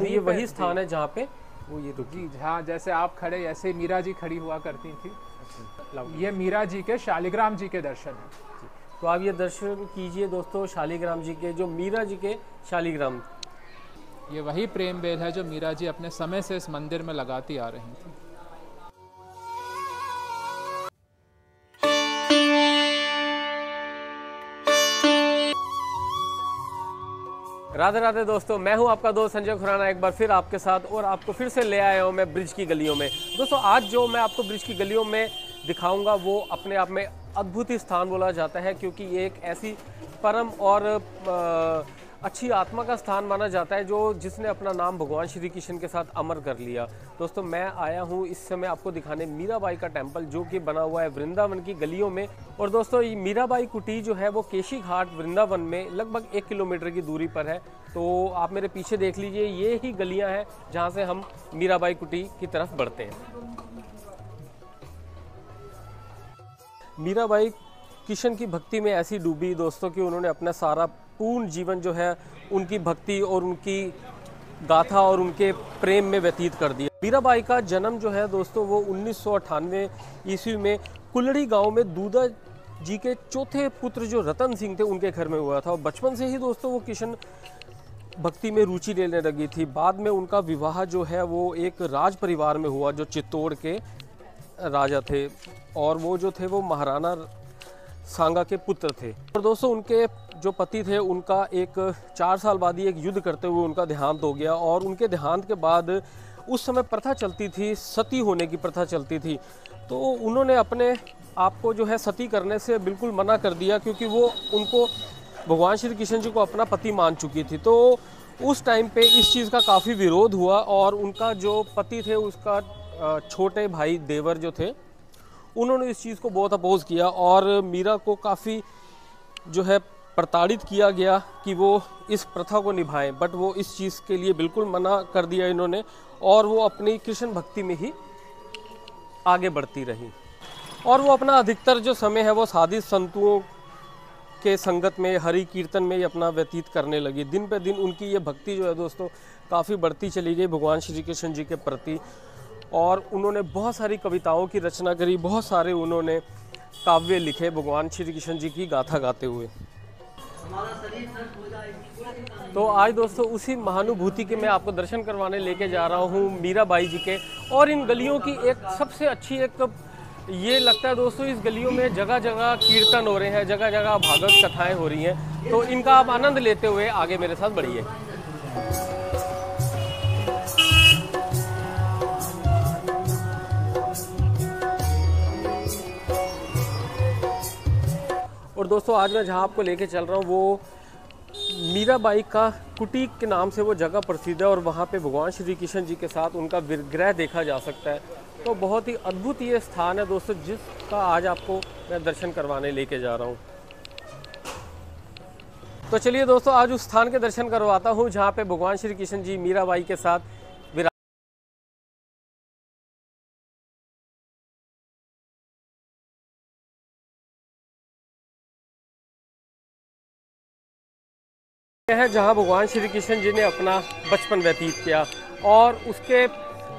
तो ये वही स्थान है जहाँ पे वो ये रुकी जहाँ हाँ। जैसे आप खड़े ऐसे मीरा जी खड़ी हुआ करती थी। ये मीरा जी के शालिग्राम जी के दर्शन है। तो आप ये दर्शन कीजिए दोस्तों शालिग्राम जी के जो मीरा जी के शालिग्राम। ये वही प्रेम बेल है जो मीरा जी अपने समय से इस मंदिर में लगाती आ रही थी। राधे राधे दोस्तों मैं हूँ आपका दोस्त संजय खुराना एक बार फिर आपके साथ और आपको फिर से ले आया हूँ मैं ब्रिज की गलियों में। दोस्तों आज जो मैं आपको ब्रिज की गलियों में दिखाऊँगा वो अपने आप में अद्भुत स्थान बोला जाता है क्योंकि ये एक ऐसी परम और अ, अच्छी आत्मा का स्थान माना जाता है जो जिसने अपना नाम भगवान श्री कृष्ण के साथ अमर कर लिया। दोस्तों, मैं आया हूँ इस समय आपको दिखाने मीराबाई का टेंपल जो कि बना हुआ है वृंदावन की गलियों में। और दोस्तों, ये मीराबाई कुटी जो है, वो केशी घाट वृंदावन में लगभग एक किलोमीटर की दूरी पर है। तो आप मेरे पीछे देख लीजिए, ये ही गलियाँ हैं जहाँ से हम मीराबाई कुटी की तरफ़ बढ़ते हैं। मीराबाई किशन की भक्ति में ऐसी डूबी दोस्तों कि उन्होंने अपना सारा पूर्ण जीवन जो है, उनकी भक्ति और उनकी गाथा और उनके प्रेम में व्यतीत कर दिया। मीराबाई का जन्म जो है दोस्तों, वो उन्नीस सौ अठानवे ईस्वी में कुलड़ी गाँव में दूधा जी के चौथे पुत्र जो रतन सिंह थे, उनके घर में हुआ था। और बचपन से ही दोस्तों, वो किशन भक्ति में रुचि लेने लगी थी। बाद में उनका विवाह जो है, वो एक राज परिवार में हुआ, जो चित्तौड़ के राजा थे। और वो जो थे, वो महाराणा सांगा के पुत्र थे। और दोस्तों, उनके जो पति थे, उनका एक चार साल बाद ही एक युद्ध करते हुए उनका देहांत हो गया और उनके देहांत के बाद उस समय प्रथा चलती थी, सती होने की प्रथा चलती थी। तो उन्होंने अपने आप को जो है सती करने से बिल्कुल मना कर दिया क्योंकि वो उनको भगवान श्री कृष्ण जी को अपना पति मान चुकी थी। तो उस टाइम पे इस चीज़ का काफ़ी विरोध हुआ और उनका जो पति थे, उसका छोटे भाई देवर जो थे, उन्होंने इस चीज़ को बहुत अपोज किया और मीरा को काफ़ी जो है प्रताड़ित किया गया कि वो इस प्रथा को निभाएँ बट वो इस चीज़ के लिए बिल्कुल मना कर दिया इन्होंने और वो अपनी कृष्ण भक्ति में ही आगे बढ़ती रही। और वो अपना अधिकतर जो समय है वो साधी संतुओं के संगत में, हरि कीर्तन में ही अपना व्यतीत करने लगी। दिन पे दिन उनकी ये भक्ति जो है दोस्तों, काफ़ी बढ़ती चली गई भगवान श्री कृष्ण जी के प्रति। और उन्होंने बहुत सारी कविताओं की रचना करी, बहुत सारे उन्होंने काव्य लिखे भगवान श्री कृष्ण जी की गाथा गाते हुए। तो आज दोस्तों उसी महानुभूति के मैं आपको दर्शन करवाने लेके जा रहा हूँ मीराबाई जी के। और इन गलियों की एक सबसे अच्छी एक, ये लगता है दोस्तों इस गलियों में जगह जगह कीर्तन हो रहे हैं जगह जगह भागवत कथाएँ हो रही हैं। तो इनका आप आनंद लेते हुए आगे मेरे साथ बढ़िए। और दोस्तों, आज मैं जहाँ आपको लेके चल रहा हूँ, वो मीराबाई का कुटी के नाम से वो जगह प्रसिद्ध है और वहाँ पे भगवान श्री कृष्ण जी के साथ उनका विग्रह देखा जा सकता है। तो बहुत ही अद्भुत ये स्थान है दोस्तों, जिसका आज आपको मैं दर्शन करवाने लेके जा रहा हूँ। तो चलिए दोस्तों, आज उस स्थान के दर्शन करवाता हूँ, जहाँ पे भगवान श्री कृष्ण जी मीराबाई के साथ है जहाँ भगवान श्री कृष्ण जी ने अपना बचपन व्यतीत किया। और उसके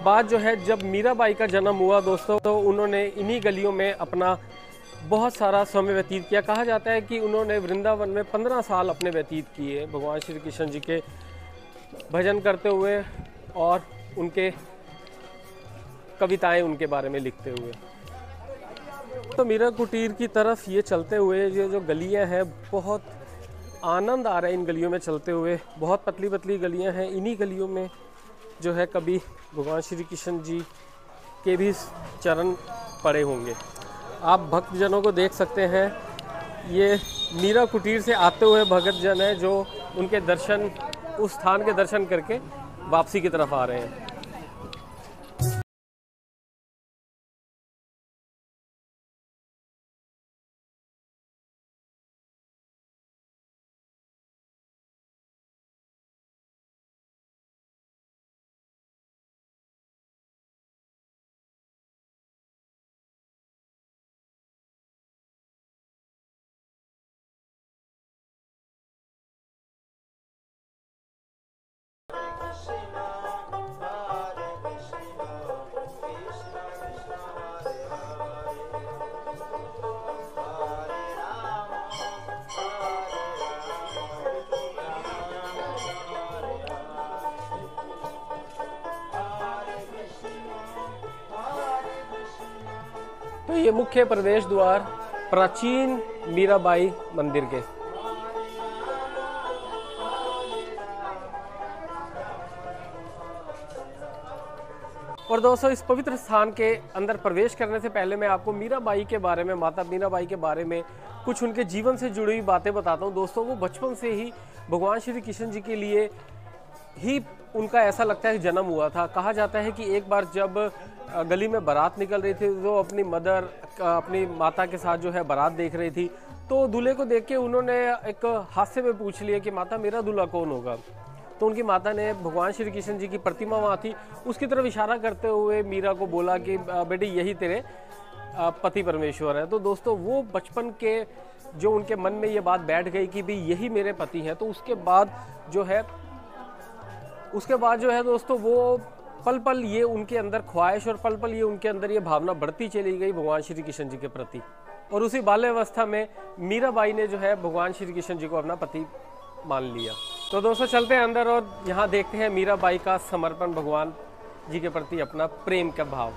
बाद जो है, जब मीराबाई का जन्म हुआ दोस्तों तो उन्होंने इन्हीं गलियों में अपना बहुत सारा समय व्यतीत किया। कहा जाता है कि उन्होंने वृंदावन में पंद्रह साल अपने व्यतीत किए भगवान श्री कृष्ण जी के भजन करते हुए और उनके कविताएँ उनके बारे में लिखते हुए। तो मीरा कुटीर की तरफ़ ये चलते हुए ये जो गलियाँ हैं, बहुत आनंद आ रहा है इन गलियों में चलते हुए। बहुत पतली पतली गलियाँ हैं। इन्हीं गलियों में जो है कभी भगवान श्री कृष्ण जी के भी चरण पड़े होंगे। आप भक्तजनों को देख सकते हैं, ये मीरा कुटीर से आते हुए भगत जन हैं जो उनके दर्शन, उस स्थान के दर्शन करके वापसी की तरफ़ आ रहे हैं। तो ये मुख्य प्रवेश द्वार प्राचीन मीराबाई मंदिर के। और दोस्तों, इस पवित्र स्थान के अंदर प्रवेश करने से पहले मैं आपको मीराबाई के बारे में, माता मीराबाई के बारे में कुछ उनके जीवन से जुड़ी हुई बातें बताता हूँ। दोस्तों, वो बचपन से ही भगवान श्री कृष्ण जी के लिए ही उनका ऐसा लगता है जन्म हुआ था। कहा जाता है कि एक बार जब गली में बारात निकल रही थी तो अपनी मदर अपनी माता के साथ जो है बारात देख रही थी। तो दूल्हे को देख के उन्होंने एक हादसे में पूछ लिया कि, माता, मेरा दूल्हा कौन होगा? तो उनकी माता ने भगवान श्री कृष्ण जी की प्रतिमा वहाँ थी। उसकी तरफ़ इशारा करते हुए मीरा को बोला कि बेटी, यही तेरे पति परमेश्वर है। तो दोस्तों, वो बचपन के जो उनके मन में ये बात बैठ गई कि भाई यही मेरे पति हैं। तो उसके बाद जो है, उसके बाद जो है दोस्तों, वो पल पल ये उनके अंदर ख्वाहिश और पल पल ये उनके अंदर ये भावना बढ़ती चली गई भगवान श्री कृष्ण जी के प्रति। और उसी बाल्यावस्था में मीराबाई ने जो है भगवान श्री कृष्ण जी को अपना पति मान लिया। तो दोस्तों, चलते हैं अंदर और यहाँ देखते हैं मीराबाई का समर्पण, भगवान जी के प्रति अपना प्रेम का भाव।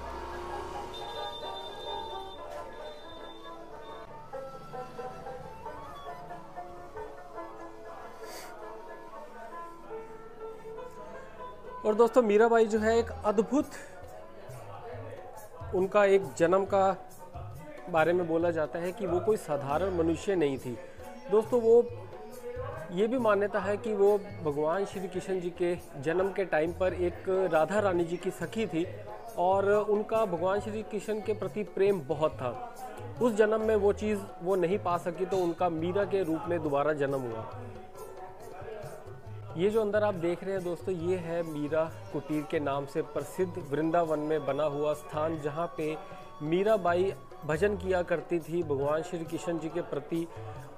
और दोस्तों मीराबाई जो है एक अद्भुत, उनका एक जन्म का बारे में बोला जाता है कि वो कोई साधारण मनुष्य नहीं थी। दोस्तों, वो ये भी मान्यता है कि वो भगवान श्री कृष्ण जी के जन्म के टाइम पर एक राधा रानी जी की सखी थी और उनका भगवान श्री कृष्ण के प्रति प्रेम बहुत था। उस जन्म में वो चीज़ वो नहीं पा सकी तो उनका मीरा के रूप में दोबारा जन्म हुआ। ये जो अंदर आप देख रहे हैं दोस्तों, ये है मीरा कुटीर के नाम से प्रसिद्ध वृंदावन में बना हुआ स्थान, जहाँ पे मीराबाई भजन किया करती थी भगवान श्री कृष्ण जी के प्रति,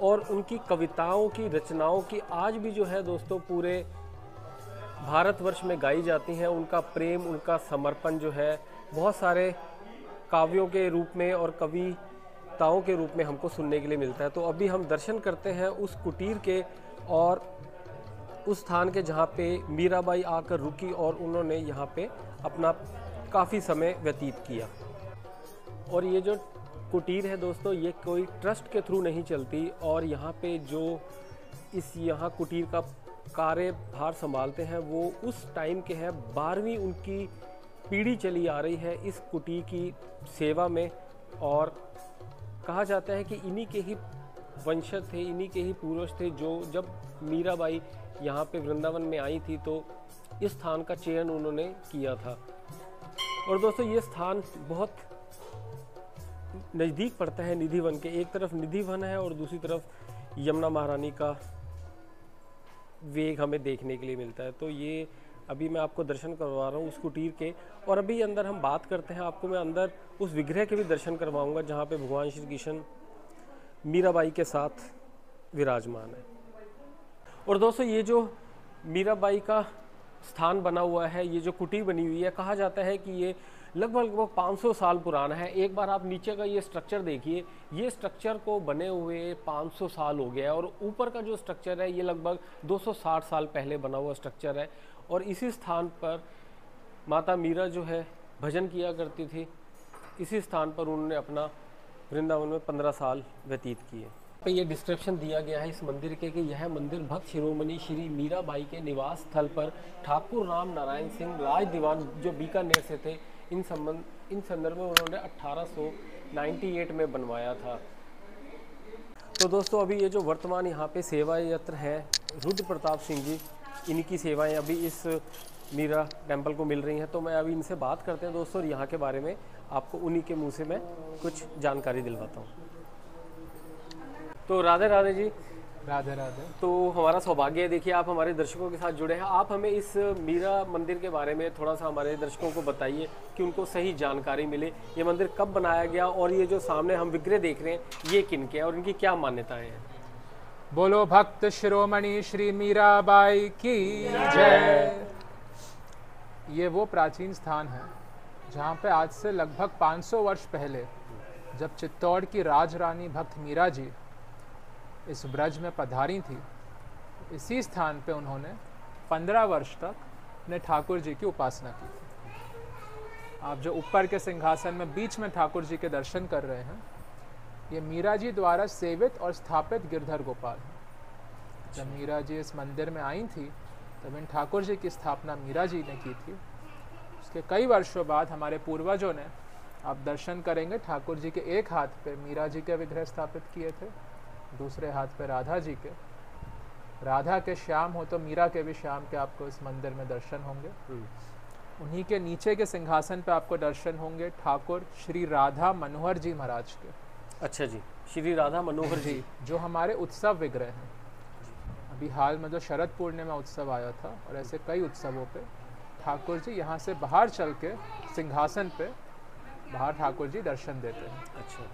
और उनकी कविताओं की रचनाओं की आज भी जो है दोस्तों, पूरे भारतवर्ष में गाई जाती हैं। उनका प्रेम, उनका समर्पण जो है, बहुत सारे काव्यों के रूप में और कविताओं के रूप में हमको सुनने के लिए मिलता है। तो अभी हम दर्शन करते हैं उस कुटीर के और उस स्थान के जहाँ पे मीराबाई आकर रुकी और उन्होंने यहाँ पे अपना काफ़ी समय व्यतीत किया। और ये जो कुटीर है दोस्तों, ये कोई ट्रस्ट के थ्रू नहीं चलती और यहाँ पे जो इस यहाँ कुटीर का कार्यभार संभालते हैं, वो उस टाइम के हैं, बारहवीं उनकी पीढ़ी चली आ रही है इस कुटीर की सेवा में। और कहा जाता है कि इन्हीं के ही वंशज थे, इन्हीं के ही पूर्वज थे जो जब मीराबाई यहाँ पे वृंदावन में आई थी तो इस स्थान का चयन उन्होंने किया था। और दोस्तों, ये स्थान बहुत नज़दीक पड़ता है निधि वन के। एक तरफ़ निधि वन है और दूसरी तरफ़ यमुना महारानी का वेग हमें देखने के लिए मिलता है। तो ये अभी मैं आपको दर्शन करवा रहा हूँ उस कुटीर के। और अभी अंदर हम बात करते हैं, आपको मैं अंदर उस विग्रह के भी दर्शन करवाऊँगा, जहाँ पे भगवान श्री कृष्ण मीराबाई के साथ विराजमान है। और दोस्तों, ये जो मीराबाई का स्थान बना हुआ है, ये जो कुटी बनी हुई है, कहा जाता है कि ये लगभग लगभग 500 साल पुराना है। एक बार आप नीचे का ये स्ट्रक्चर देखिए, ये स्ट्रक्चर को बने हुए 500 साल हो गया है और ऊपर का जो स्ट्रक्चर है, ये लगभग 260 साल पहले बना हुआ स्ट्रक्चर है। और इसी स्थान पर माता मीरा जो है, भजन किया करती थी। इसी स्थान पर उन्होंने अपना वृंदावन में पंद्रह साल व्यतीत किए। पे ये डिस्क्रिप्शन दिया गया है इस मंदिर के कि यह मंदिर भक्त शिरोमणि श्री मीराबाई के निवास स्थल पर ठाकुर राम नारायण सिंह राज दीवान जो बीकानेर से थे, इन संबंध, इन संदर्भ में उन्होंने 1898 में बनवाया था। तो दोस्तों, अभी ये जो वर्तमान यहाँ पे सेवा यत्र हैं, रुद्र प्रताप सिंह जी, इनकी सेवाएँ अभी इस मीरा टेंपल को मिल रही हैं। तो मैं अभी इनसे बात करते हैं दोस्तों यहाँ के बारे में आपको उन्हीं के मुँह से मैं कुछ जानकारी दिलवाता हूँ। तो राधे राधे जी। राधे राधे। तो हमारा सौभाग्य है देखिए आप हमारे दर्शकों के साथ जुड़े हैं। आप हमें इस मीरा मंदिर के बारे में थोड़ा सा हमारे दर्शकों को बताइए कि उनको सही जानकारी मिले। ये मंदिर कब बनाया गया और ये जो सामने हम विग्रह देख रहे हैं ये किन के और इनकी क्या मान्यताएँ हैं? बोलो भक्त शिरोमणि श्री मीराबाई की जय। ये वो प्राचीन स्थान है जहाँ पे आज से लगभग 500 वर्ष पहले जब चित्तौड़ की राज रानी भक्त मीरा जी इस ब्रज में पधारी थी इसी स्थान पे उन्होंने पंद्रह वर्ष तक ने ठाकुर जी की उपासना की आप जो ऊपर के सिंहासन में बीच में ठाकुर जी के दर्शन कर रहे हैं ये मीरा जी द्वारा सेवित और स्थापित गिरधर गोपाल हैं। जब मीरा जी इस मंदिर में आई थी तब इन ठाकुर जी की स्थापना मीरा जी ने की थी। उसके कई वर्षों बाद हमारे पूर्वजों ने आप दर्शन करेंगे ठाकुर जी के एक हाथ पे मीरा जी के विग्रह स्थापित किए थे। दूसरे हाथ पे राधा जी के। राधा के श्याम हो तो मीरा के भी श्याम के आपको इस मंदिर में दर्शन होंगे। उन्हीं के नीचे के सिंहासन पे आपको दर्शन होंगे ठाकुर श्री राधा मनोहर जी महाराज के। अच्छा जी श्री राधा मनोहर जी। जो हमारे उत्सव विग्रह हैं। अभी हाल में जो शरद पूर्णिमा उत्सव आया था और ऐसे कई उत्सवों पे ठाकुर जी यहाँ से बाहर चल के सिंहासन पे बाहर ठाकुर जी दर्शन देते हैं। अच्छा।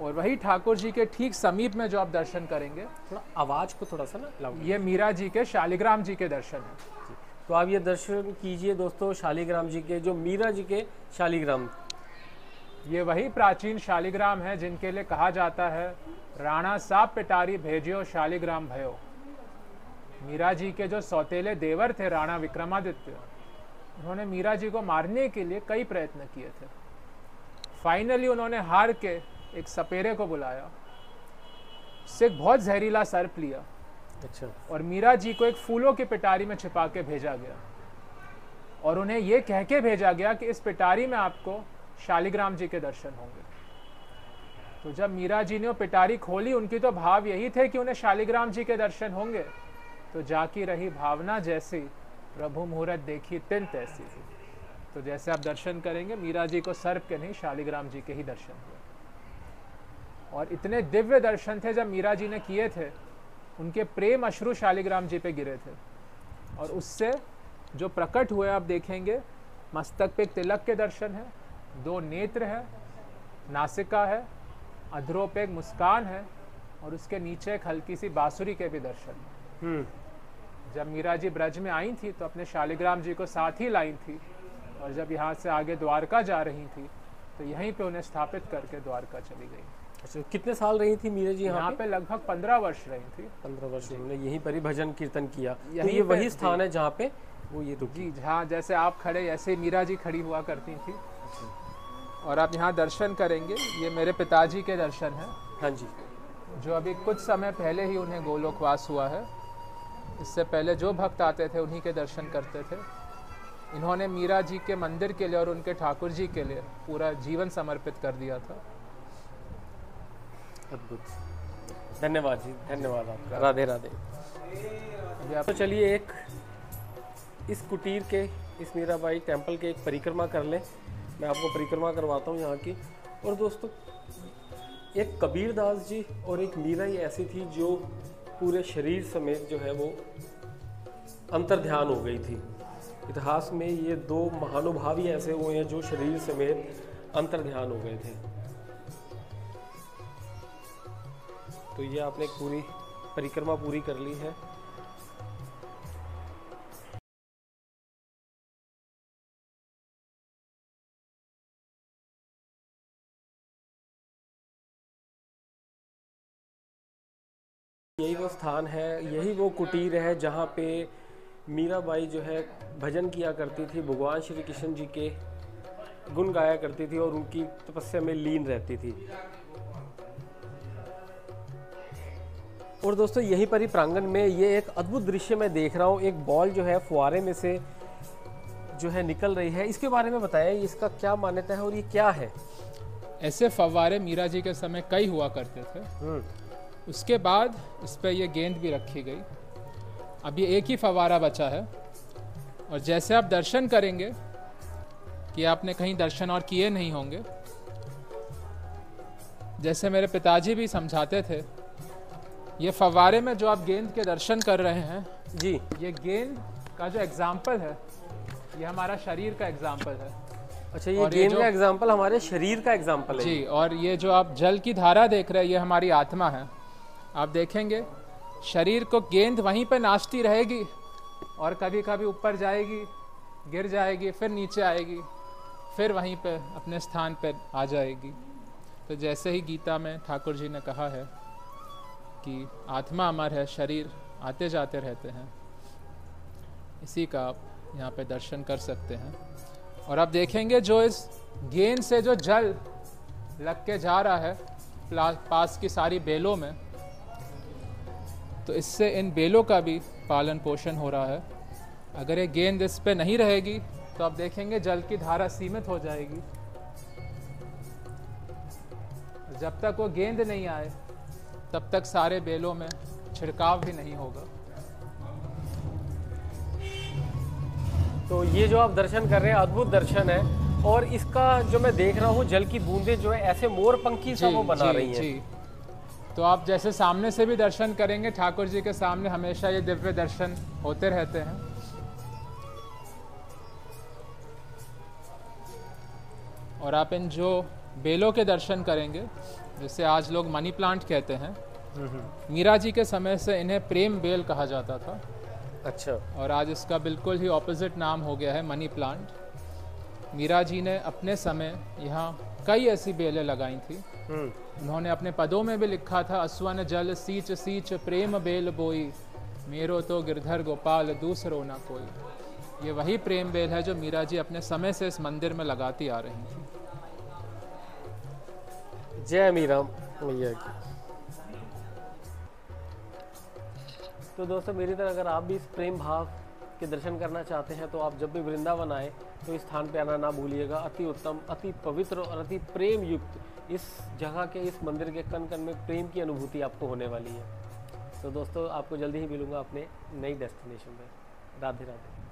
और वही ठाकुर जी के ठीक समीप में जो आप दर्शन करेंगे थोड़ा आवाज़ को थोड़ा सा ना ये मीरा जी के शालिग्राम जी के दर्शन हैं। तो आप ये दर्शन कीजिए दोस्तों शालीग्राम जी के जो मीरा जी के शालीग्राम। ये वही प्राचीन शालिग्राम है जिनके लिए कहा जाता है राणा साप पिटारी भेजियो शालिग्राम भयो। मीरा जी के जो सौतेले देवर थे राणा विक्रमादित्य उन्होंने मीरा जी को मारने के लिए कई प्रयत्न किए थे। फाइनली उन्होंने हार के एक सपेरे को बुलाया। उससे एक बहुत जहरीला सर्प लिया। अच्छा। और मीरा जी को एक फूलों की पिटारी में छिपा के भेजा गया। और उन्हें ये कह के भेजा गया कि इस पिटारी में आपको शालिग्राम जी के दर्शन होंगे। तो जब मीरा जी ने वो पिटारी खोली उनकी तो भाव यही थे कि उन्हें शालिग्राम जी के दर्शन होंगे। तो जाकी रही भावना जैसी प्रभु मुहूर्त देखी तिन तैसी तो जैसे आप दर्शन करेंगे मीरा जी को सर्प के नहीं शालिग्राम जी के ही दर्शन हुए। और इतने दिव्य दर्शन थे जब मीरा जी ने किए थे उनके प्रेम अश्रु शालिग्राम जी पे गिरे थे। और उससे जो प्रकट हुए आप देखेंगे मस्तक पे तिलक के दर्शन है दो नेत्र है नासिका है अधरों पे एक मुस्कान है और उसके नीचे एक हल्की सी बांसुरी के भी दर्शन है। हम्म। जब मीरा जी ब्रज में आई थी तो अपने शालिग्राम जी को साथ ही लाई थी और जब यहाँ से आगे द्वारका जा रही थी तो यहीं पे उन्हें स्थापित करके द्वारका चली गई। अच्छा कितने साल रही थी मीरा जी यहाँ यहाँ पे? लगभग पंद्रह वर्ष रही थी। पंद्रह वर्ष उन्होंने यहीं पर ही भजन कीर्तन किया। तो ये वही स्थान है जहाँ पे वो ये रुकी जहाँ जैसे आप खड़े ऐसे मीरा जी खड़ी हुआ करती थी। और आप यहाँ दर्शन करेंगे। ये मेरे पिताजी के दर्शन हैं। हाँ जी। जो अभी कुछ समय पहले ही उन्हें गोलोकवास हुआ है। इससे पहले जो भक्त आते थे उन्हीं के दर्शन करते थे। इन्होंने मीरा जी के मंदिर के लिए और उनके ठाकुर जी के लिए पूरा जीवन समर्पित कर दिया था। अद्भुत। धन्यवाद जी धन्यवाद आपका। राधे राधे। अभी आप तो चलिए एक इस कुटीर के इस मीराबाई टेंपल के एक परिक्रमा कर लें। मैं आपको परिक्रमा करवाता हूँ यहाँ की। और दोस्तों एक कबीरदास जी और एक मीरा ही ऐसी थी जो पूरे शरीर समेत जो है वो अंतर ध्यान हो गई थी। इतिहास में ये दो महानुभाव ही ऐसे हुए हैं जो शरीर समेत अंतर ध्यान हो गए थे। तो ये आपने पूरी परिक्रमा पूरी कर ली है। यही वो स्थान है, यही वो कुटीर है जहाँ पे मीराबाई जो है भजन किया करती थी, भगवान श्री कृष्ण जी के गुण गाया करती थी और उनकी तपस्या में लीन रहती थी। और दोस्तों यहीं पर ही प्रांगण में ये एक अद्भुत दृश्य मैं देख रहा हूँ। एक बॉल जो है फुहारे में से जो है निकल रही है। इसके बारे में बताएँ इसका क्या मान्यता है और ये क्या है? ऐसे फव्वारे मीरा जी के समय कई हुआ करते थे। हम्म। उसके बाद इस पर यह गेंद भी रखी गई। अब ये एक ही फवारा बचा है। और जैसे आप दर्शन करेंगे कि आपने कहीं दर्शन और किए नहीं होंगे जैसे मेरे पिताजी भी समझाते थे ये फवारे में जो आप गेंद के दर्शन कर रहे हैं जी। ये गेंद का जो एग्ज़ाम्पल है ये हमारा शरीर का एग्ज़ाम्पल है। अच्छा ये गेंद का एग्ज़ाम्पल हमारे शरीर का एग्ज़ाम्पल है। जी और ये जो आप जल की धारा देख रहे हैं ये हमारी आत्मा है। आप देखेंगे शरीर को गेंद वहीं पर नाचती रहेगी और कभी कभी ऊपर जाएगी गिर जाएगी फिर नीचे आएगी फिर वहीं पर अपने स्थान पर आ जाएगी। तो जैसे ही गीता में ठाकुर जी ने कहा है कि आत्मा अमर है, शरीर आते जाते रहते हैं। इसी का आप यहाँ पे दर्शन कर सकते हैं। और आप देखेंगे जो इस गेंद से जो जल लग के जा रहा है पास की सारी बेलों में तो इससे इन बेलों का भी पालन पोषण हो रहा है। अगर ये गेंद इस पे नहीं रहेगी तो आप देखेंगे जल की धारा सीमित हो जाएगी। जब तक वो गेंद नहीं आए तब तक सारे बेलों में छिड़काव भी नहीं होगा। तो ये जो आप दर्शन कर रहे हैं अद्भुत दर्शन है और इसका जो मैं देख रहा हूँ जल की बूंदे जो है ऐसे मोर पंखी सा वो बना रही हैं। जी। तो आप जैसे सामने से भी दर्शन करेंगे ठाकुर जी के सामने हमेशा ये दिव्य दर्शन होते रहते हैं। और आप इन जो बेलों के दर्शन करेंगे जिसे आज लोग मनी प्लांट कहते हैं मीरा जी के समय से इन्हें प्रेम बेल कहा जाता था। अच्छा। और आज इसका बिल्कुल ही ऑपोजिट नाम हो गया है मनी प्लांट मीरा जी ने अपने समय यहाँ कई ऐसी बेलें लगाई थी। हम्म। उन्होंने अपने पदों में भी लिखा था असवन जल सींच सींच प्रेम बेल बोई मेरो तो गिरधर गोपाल दूसरो ना कोई। ये वही प्रेम बेल है जो मीरा जी अपने समय से इस मंदिर में लगाती आ रही थी। जय मीरा मैया की तो दोस्तों, मेरी तरह अगर आप भी इस प्रेम भाव के दर्शन करना चाहते हैं तो आप जब भी वृंदावन आए तो इस स्थान पर आना ना भूलिएगा। अति उत्तम, अति पवित्र और अति प्रेम युक्त इस जगह के, इस मंदिर के कन कन में प्रेम की अनुभूति आपको होने वाली है। तो दोस्तों, आपको जल्दी ही मिलूँगा अपने नई डेस्टिनेशन पर राधे राधे।